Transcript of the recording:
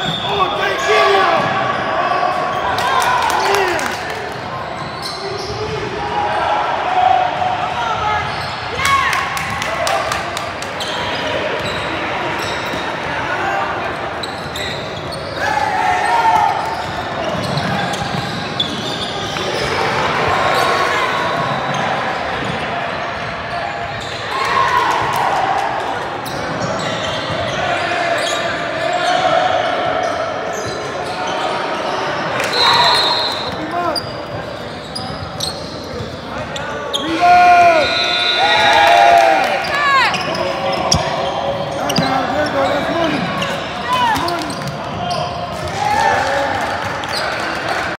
Oh,